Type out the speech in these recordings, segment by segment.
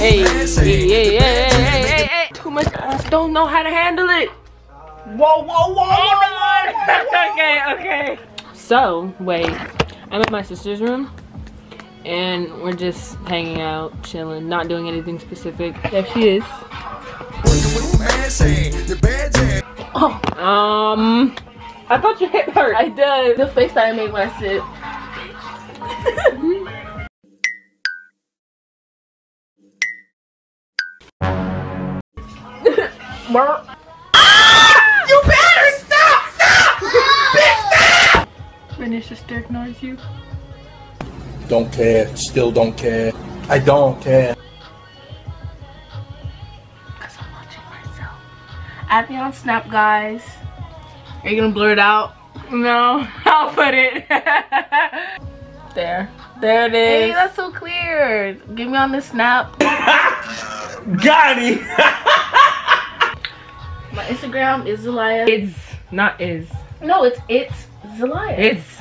Hey, hey, hey, hey, hey, hey, Too much. I don't know how to handle it. Whoa, whoa, whoa, whoa, Okay, okay. So, wait. I'm at my sister's room. And we're just hanging out, chilling, not doing anything specific. There she is. Oh, um, I thought your hip hurt. I did. The face that I made when I said. Ah! You better stop! Stop! Bitch, stop! When your sister ignores you. Don't care. Still don't care. I don't care. Because I'm watching myself. Add me on Snap, guys. Are you gonna blur it out? No, I'll put it. there. There it is. Hey, that's so clear. Get me on the Snap. Got him! My Instagram is Zalliah. It's not is. no, it's it's Zalliah. It's.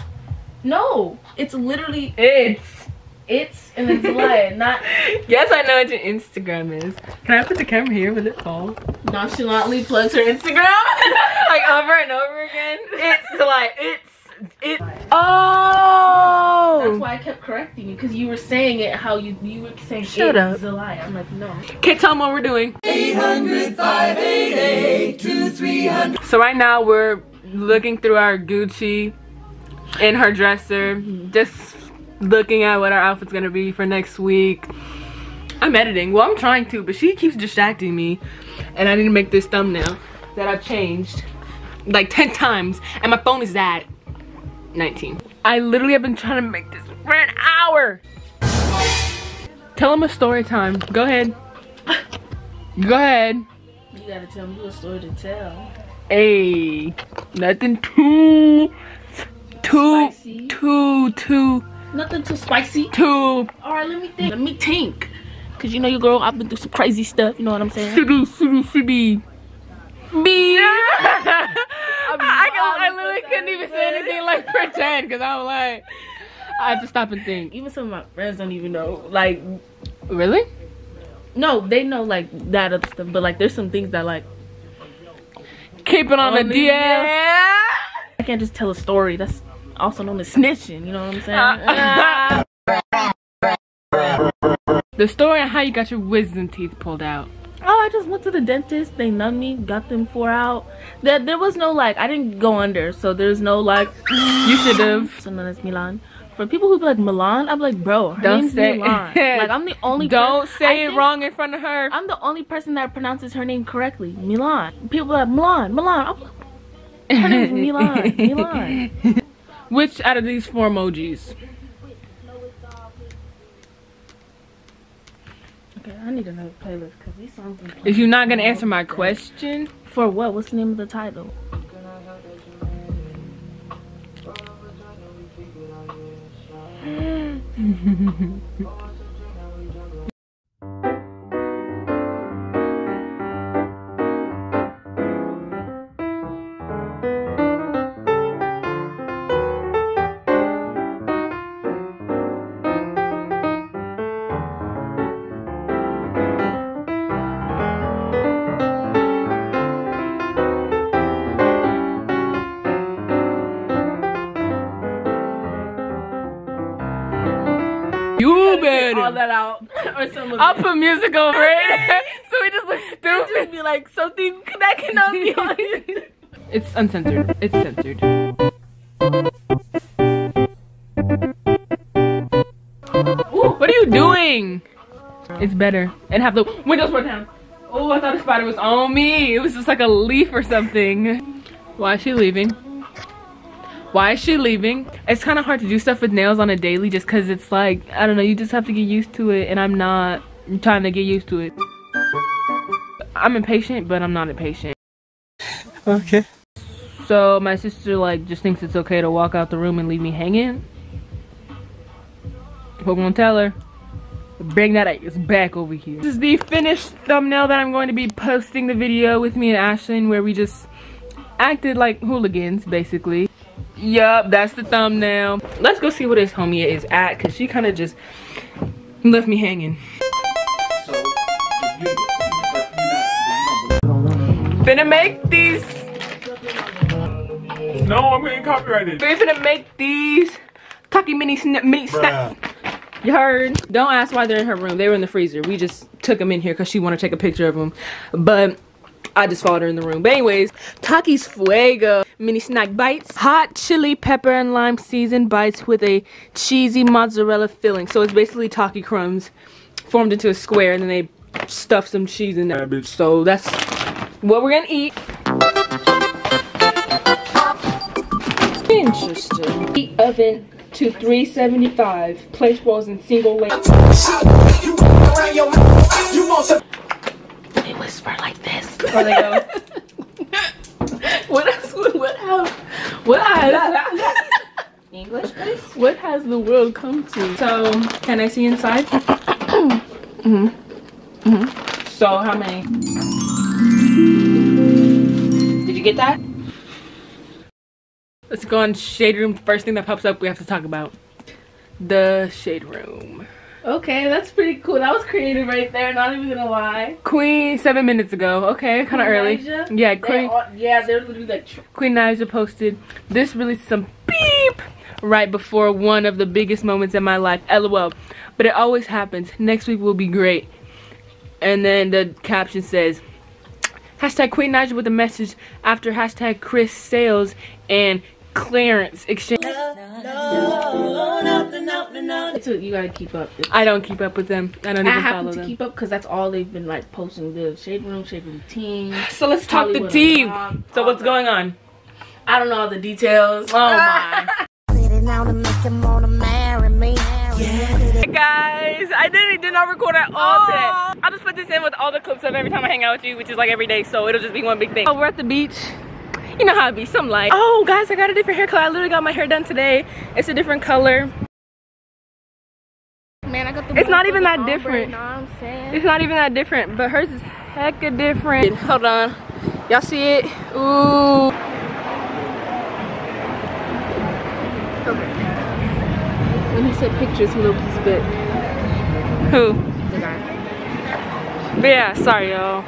no, it's literally It's. it's and it's Zalliah, not Yes, I know what your Instagram is. Can I put the camera here? Will it fall? nonchalantly plugs her Instagram. like over and over again. It's like it's it. Oh. That's why I kept correcting you because you were saying it how you you were saying Shut it, up. Zalliah. I'm like no. Okay, tell them what we're doing. So right now we're looking through our Gucci in her dresser, mm-hmm. just looking at what our outfit's gonna be for next week. I'm editing. Well, I'm trying to, but she keeps distracting me, and I need to make this thumbnail that I've changed like 10 times, and my phone is at 19. I literally have been trying to make this for an hour. Tell them a story time. Go ahead. Go ahead. You gotta tell me a story to tell. Hey, nothing too, too, Spicy. too, too, Nothing too spicy. too. All right, let me think. Let me think. Cause you know you girl, I've been through some crazy stuff. You know what I'm saying? Shibby, shibby, shibby. Me. I, I, I literally couldn't even say anything like pretend because I'm like, I have to stop and think. Even some of my friends don't even know. Like, Really? no, they know like that other stuff, but like there's some things that like Keep it on the DL. I can't just tell a story. That's also known as snitching. You know what I'm saying? the story on how you got your wisdom teeth pulled out. I just went to the dentist. They numbed me, got them four out. There, there was no like, I didn't go under, so there's no like. You should have. So known as Milan. For people who be like Milan, I'm like, bro, her Don't name's say- Milan. like I'm the only. Don't say it wrong in front of her. I'm the only person that pronounces her name correctly. Milan. People are like Milan, Milan. I'm like, her name's Milan, Milan. Which out of these four emojis? Okay, I need another playlist because these songs. been If you're not gonna answer my question, For what? What's the name of the title? All that out. or some I'll it. put music over it, so we just look Just be like something that cannot be on it. It's uncensored. It's censored. What are you doing? It's better. And have the windows rolled down. Oh, I thought the spider was on me. It was just like a leaf or something. Why is she leaving? Why is she leaving? It's kind of hard to do stuff with nails on a daily just because it's like, I don't know, you just have to get used to it. And I'm not trying to get used to it. I'm impatient, but I'm not impatient. Okay. So my sister like just thinks it's okay to walk out the room and leave me hanging. We're gonna tell her. Bring that ass back over here. This is the finished thumbnail that I'm going to be posting the video with me and Ashlyn where we just acted like hooligans basically. Yup, that's the thumbnail. Let's go see where this homie is at because she kind of just left me hanging. finna make these. No, I'm getting copyrighted. We're finna make these Taki mini snap mini snack. You heard? Don't ask why they're in her room. They were in the freezer. We just took them in here because she wanted to take a picture of them. But I just followed her in the room. But anyways, Takis Fuego mini snack bites. Hot chili pepper and lime seasoned bites with a cheesy mozzarella filling. So it's basically Taki crumbs formed into a square and then they stuff some cheese in there. Yeah. So that's what we're gonna eat. Interesting. Heat oven to 375. Place rolls in single layer. They whisper like They go. what else? What, what has? What has? English, please. What has the world come to? So, can I see inside? mm-hmm. Mm-hmm. So, how many? Did you get that? Let's go on shade room. First thing that pops up, we have to talk about the shade room. Okay, that's pretty cool. That was creative right there. Not even gonna lie. Queen seven minutes ago. Okay, kind of early. Yeah, They Queen. all- yeah, they're literally like. Queen Naija posted this released some beep right before one of the biggest moments in my life. LOL. But it always happens. Next week will be great. And then the caption says hashtag Queen Naija with a message after hashtag Chris Sails and Clarence exchange. It's a, you gotta keep up. I don't keep up with them. I don't I even happen follow to them. keep up because that's all they've been like posting. The shade room, shade room team. so let's talk the Hollywood tea. Unlocked, So what's that. going on? I don't know all the details. Oh my. Sitting out to make him wanna marry me. Hey guys, I didn't did not record at all oh. today. I'll just put this in with all the clips of every time I hang out with you, which is like every day, so it'll just be one big thing. Oh, we're at the beach. You know how it be, some light. Oh guys, I got a different hair color I literally got my hair done today. It's a different color. Man, I got the. It's not even that ombre, different. Know what I'm saying? It's not even that different, but hers is hecka different. Hold on. Y'all see it? Ooh. When he said pictures, he looked his bit. Who? The guy. But yeah, sorry y'all.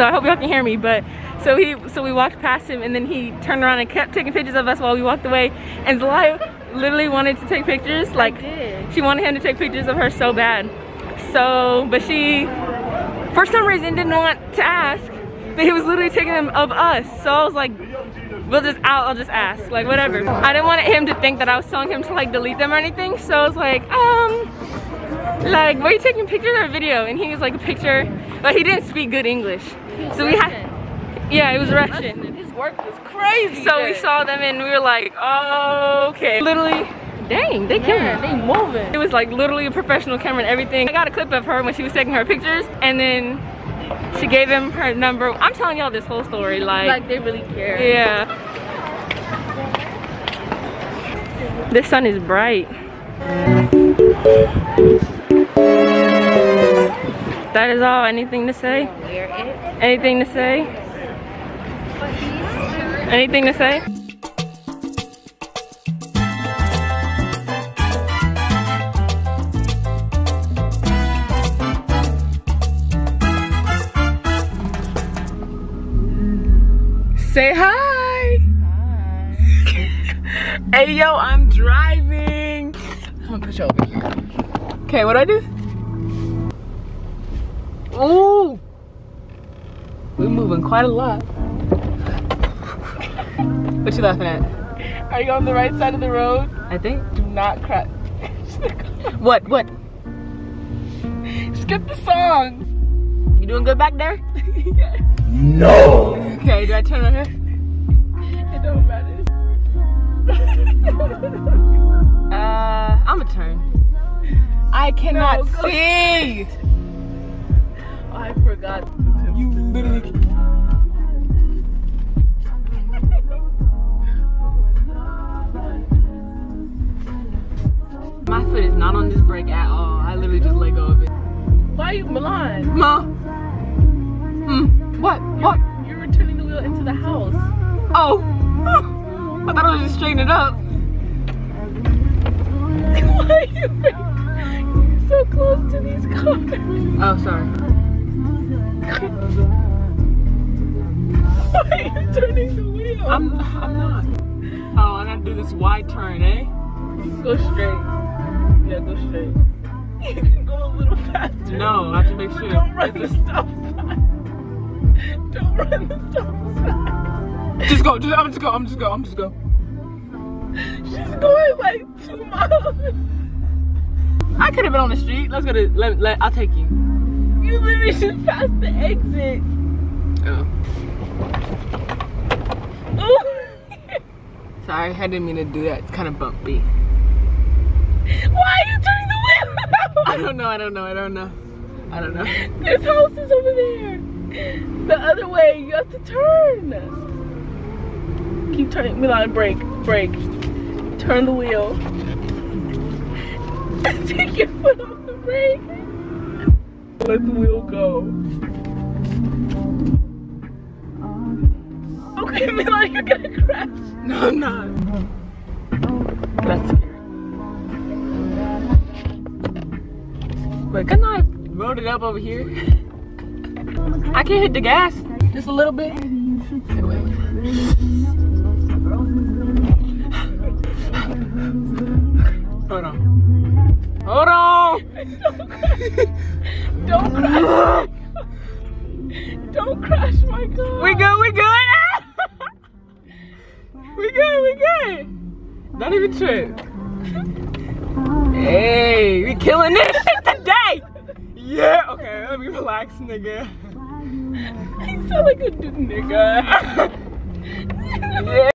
So I hope y'all can hear me. But so he, so we walked past him, and then he turned around and kept taking pictures of us while we walked away. And Zalliah literally wanted to take pictures, like she wanted him to take pictures of her so bad. So, but she, for some reason, didn't want to ask. But he was literally taking them of us. So I was like, we'll just, I'll, I'll just ask, like whatever. I didn't want him to think that I was telling him to like delete them or anything. So I was like, um, like, were you taking pictures or video? And he was like, a picture, but he didn't speak good English. So we had, yeah, it was Russian. His work was crazy. So we saw them and we were like, oh, okay. Literally, dang, they killed Yeah, they moving. It was like literally a professional camera and everything. I got a clip of her when she was taking her pictures and then she gave him her number. I'm telling y'all this whole story, like, Like they really care. yeah. The sun is bright. That is all. Anything to say? Anything to say? Anything to say? Say hi. hey yo, I'm driving. I'm gonna put you over here. Okay, what do I do? Ooh. We're moving quite a lot. What you laughing at? Are you on the right side of the road? I think. Do not crash. What? What? Skip the song. You doing good back there? No! Okay, do I turn on here? It don't matter. Uh, I'ma turn. I cannot No, see. I forgot. You literally. My foot is not on this brake at all. I literally just let go of it. Why are you Milan? Ma. Hmm. What? What? You're returning the wheel into the house. Oh. I thought I was just straightening it up. Why are you so close to these cars. Oh, sorry. Why are you turning the wheel? I'm I'm not. Oh, I gotta do this wide turn, eh? Go straight. Yeah, go straight. You can go a little faster. No, I have to make sure. Don't run the stop sign. Don't run the stop sign. Just go. Just, I'm just go. I'm just go. I'm just go. She's going like two miles. I could have been on the street. Let's go to. Let, let I'll take you. You literally just passed the exit. Oh. Ooh. Sorry, I didn't mean to do that. It's kind of bumpy. Why are you turning the wheel? I don't know. I don't know. I don't know. I don't know. There's houses over there. The other way. You have to turn. Keep turning. Milan, brake. Brake. Turn the wheel. Take your foot off the brake. Let the wheel go. Okay, Milan, you're gonna crash. No, I'm not. That's scary. But couldn't I rolled it up over here? I can hit the gas just a little bit. Hold on. Hold on. Don't crash. Don't crash my car. We good, we good. we good, we good. Don't even trip. Hey, we killing this shit today. Yeah, okay, let me relax, nigga. You sound like a dude, nigga.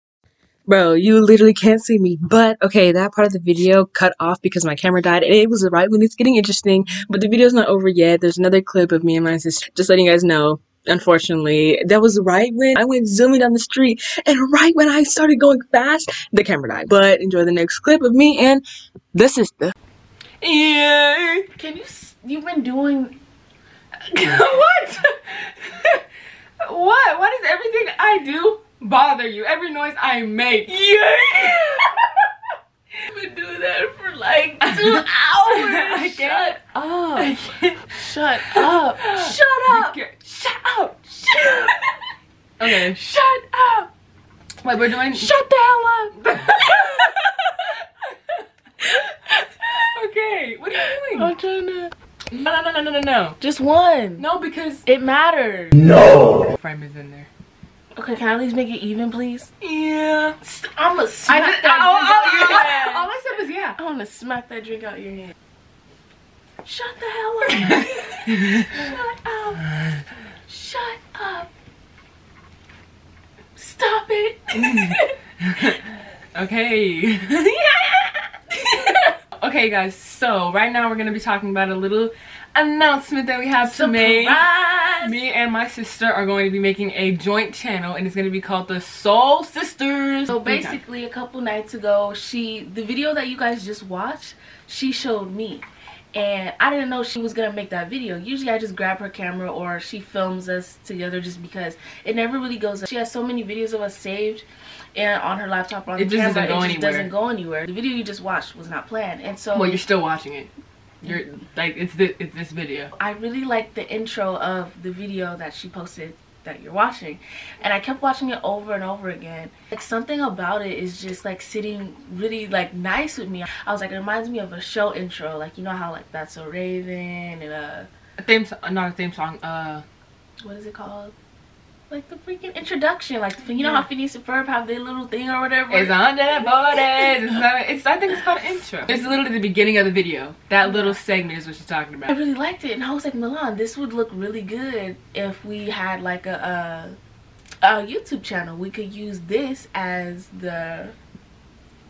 Bro, you literally can't see me. But okay, that part of the video cut off because my camera died, and it was right when it's getting interesting. But the video's not over yet. There's another clip of me and my sister. Just letting you guys know. Unfortunately, that was right when I went zooming down the street, and right when I started going fast, the camera died. But enjoy the next clip of me and this is the sister. Yeah. Can you? s- You've been doing. what? what? What does everything I do bother you? Every noise I make. Yeah. You've been doing that for like two hours. I can't. Shut up. I can't. Shut up. Shut up. Shut up. Shut up. Okay. Shut up. Wait, we're doing. Shut the hell up. okay. What are you doing? I'm trying to. No, no, no, no, no, no, no. Just one. No, because It matters. No! frame is in there. Okay, can I at least make it even, please? Yeah. I'm gonna I smack just, that all, drink out your all- hand. all I said was yeah. I want to smack that drink out your hand. Shut the hell up. Shut up. Shut up. Stop it. Okay. okay, guys. So right now we're gonna be talking about a little announcement that we have to make. Me and my sister are going to be making a joint channel, and it's going to be called the Soul Sisters. So basically, a couple nights ago, she the video that you guys just watched, she showed me, and I didn't know she was gonna make that video. Usually, I just grab her camera or she films us together just because it never really goes. up. She has so many videos of us saved. And on her laptop, on It the camera, it just anywhere. doesn't go anywhere. The video you just watched was not planned, and so well, you're still watching it. You're like it's this it's this video. I really liked the intro of the video that she posted that you're watching and I kept watching it over and over again like something about it is just like sitting really like nice with me I was like it reminds me of a show intro like you know how like that's a raven and uh A theme, so- not a theme song. Uh, what is it called like the freaking introduction like you know how Phineas and Ferb have their little thing or whatever it's under the borders. It's, it's I think it's called intro. It's literally the beginning of the video. That little segment is what she's talking about. I really liked it, and I was like, Milan, this would look really good if we had like a, a a YouTube channel. We could use this as the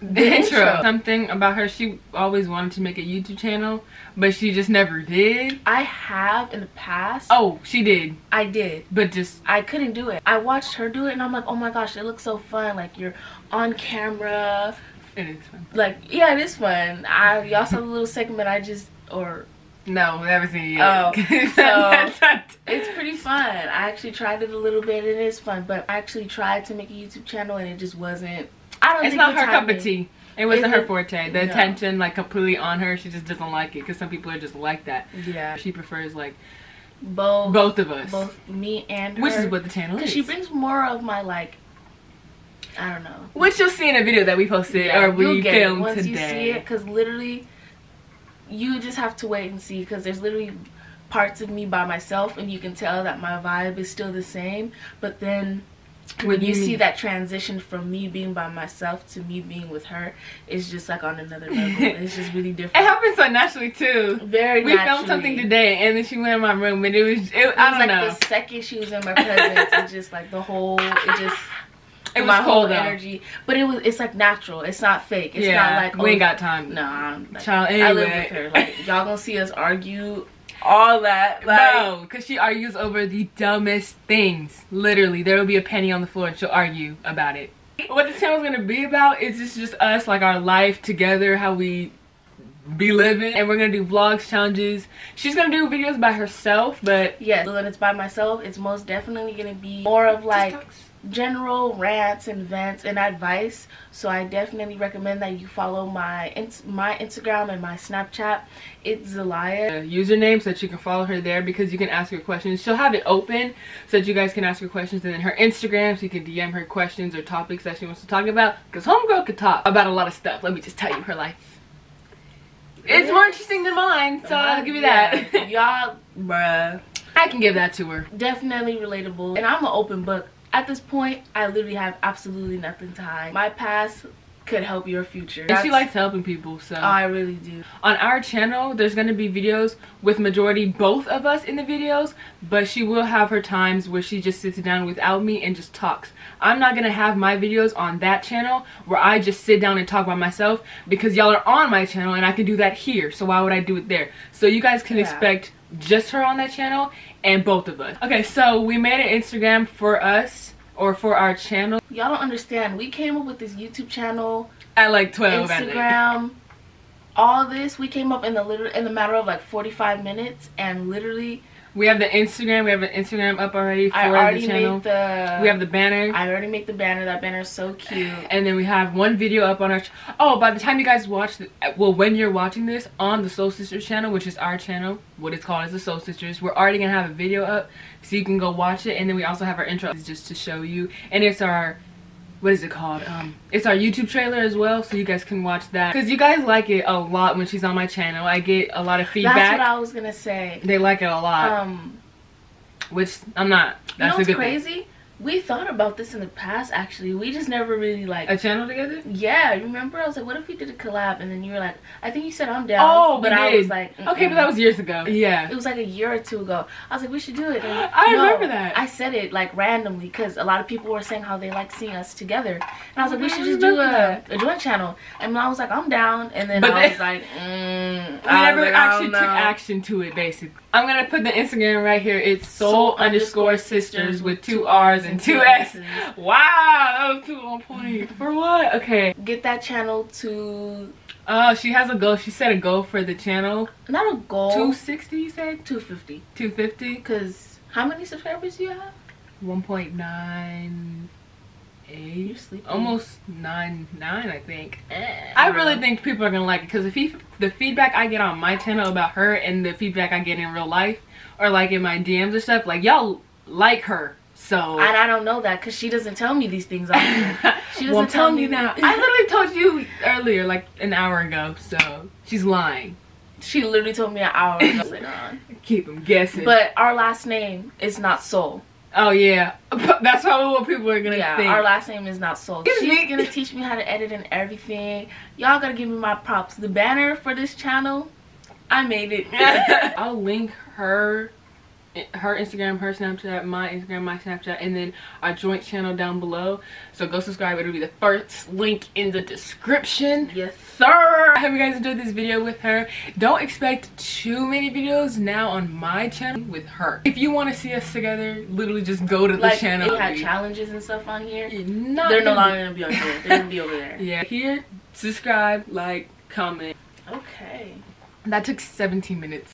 The intro. Something about her. She always wanted to make a YouTube channel, but she just never did. I have in the past. Oh, she did, I did. but just I couldn't do it. I watched her do it, and I'm like, oh my gosh, it looks so fun. Like you're on camera. it is fun. Like yeah, it is fun. I Y'all saw the little segment. I just or No, never seen it. Oh, so- it's pretty fun. I actually tried it a little bit, and it is fun. But I actually tried to make a YouTube channel, and it just wasn't. I don't it's not her cup of tea. It wasn't her forte. The No. attention, like completely on her. She just doesn't like it because some people are just like that. Yeah. She prefers like Both. both of us, Both me and her. which is what the channel Because is. she brings more of my like. I don't know. which you'll see in a video that we posted Yeah, or we you'll get it filmed once today. you see it because literally you just have to wait and see because there's literally parts of me by myself and you can tell that my vibe is still the same but then when you see mm. that transition from me being by myself to me being with her it's just like on another level it's just really different. It happened so naturally too. very We filmed something today, and then she went in my room, and it was. It, it I was don't like know. the second she was in my presence it just like the whole it just It was my whole though. energy but it was it's like natural it's not fake it's yeah, not like we oh, ain't got time. No, I'm like, Child, I live anyway. with her. Like y'all gonna see us argue all that. Like No, because she argues over the dumbest things. Literally, there will be a penny on the floor and she'll argue about it. What the channel's gonna be about is just just us, like our life together, how we be living, and we're gonna do vlogs, challenges. She's gonna do videos by herself, but yeah, when it's by myself, it's most definitely gonna be more of like general rants and vents and advice. So I definitely recommend that you follow my my Instagram and my Snapchat. It's Zalliah. username so that you can follow her there because you can ask her questions. She'll have it open so that you guys can ask her questions, and then her Instagram so you can DM her questions or topics that she wants to talk about. Because homegirl could talk about a lot of stuff. Let me just tell you her life. It's more interesting than mine, so I'll give you that. Y'all, bruh. I can give that to her. definitely relatable and i'm an open book at this point i literally have absolutely nothing to hide my past could help your future And she likes helping people, so. oh, i really do on our channel, there's going to be videos with majority both of us in the videos, but she will have her times where she just sits down without me and just talks. I'm not going to have my videos on that channel where I just sit down and talk by myself because y'all are on my channel and I can do that here. So why would I do it there? So you guys can Yeah. expect just her on that channel and both of us. Okay, so we made an Instagram for us or for our channel. Y'all don't understand. We came up with this youtube channel at like 12 instagram all this. We came up in the liter in the matter of like 45 minutes and literally We have the Instagram. We have an Instagram up already for i the already channel. made the we have the banner. i already made the banner that banner is so cute and then we have one video up on our ch- oh by the time you guys watch the, uh, well when you're watching this on the soul sisters channel which is our channel what it's called is the soul sisters we're already gonna have a video up so you can go watch it and then we also have our intro just to show you and it's our what is it called? Um it's our youtube trailer as well so you guys can watch that. Because you guys like it a lot when she's on my channel. I get a lot of feedback. that's what i was gonna say. They like it a lot. Um which i'm not you know that's a good crazy we thought about this in the past actually we just never really like a channel together Yeah, remember? I was like, what if we did a collab? And then you were like, I think you said I'm down. Oh, but I did. was like, okay but that was years ago yeah It was like a year or two ago. I was like, we should do it. And I remember that. I said it like randomly because a lot of people were saying how they like seeing us together. And I was like, we should just do a, a joint channel. And I was like, I'm down. And then But I then- was like, mm, We I never was like, actually don't took action to it, basically. I'm gonna put the Instagram right here. It's soul, underscore sisters with two R's and two S. Wow, that was too on point. For what? Okay. Get that channel to Oh, she has a goal. She set a goal for the channel. not a goal. 260, you said? 250. 250? Because how many subscribers do you have? 1.98. You're. Almost 9, 9 I think. Eh. I really think people are gonna like it because the, fe- the feedback I get on my channel about her and the feedback I get in real life or like in my DMs or stuff, like y'all like her. So And I don't know that because she doesn't tell me these things. Often. She doesn't tell telling me you now. that. I literally told you earlier, like an hour ago. So she's lying. She literally told me an hour ago later on. Keep them guessing. But our last name is not Soul. Oh yeah, that's probably what people are gonna Yeah, think. our last name is not Soul. She's me. gonna teach me how to edit and everything. Y'all gotta give me my props. The banner for this channel, I made it. I'll link her her Instagram, her Snapchat, my Instagram, my Snapchat, and then our joint channel down below. So go subscribe. It'll be the first link in the description. yes, Sir! I hope you guys enjoyed this video with her. Don't expect too many videos now on my channel with her. If you want to see us together, literally just go to the like channel. they had challenges and stuff on here. Not They're no longer gonna be on here. They're gonna be over there. Yeah, here, subscribe, like, comment. Okay. That took 17 minutes.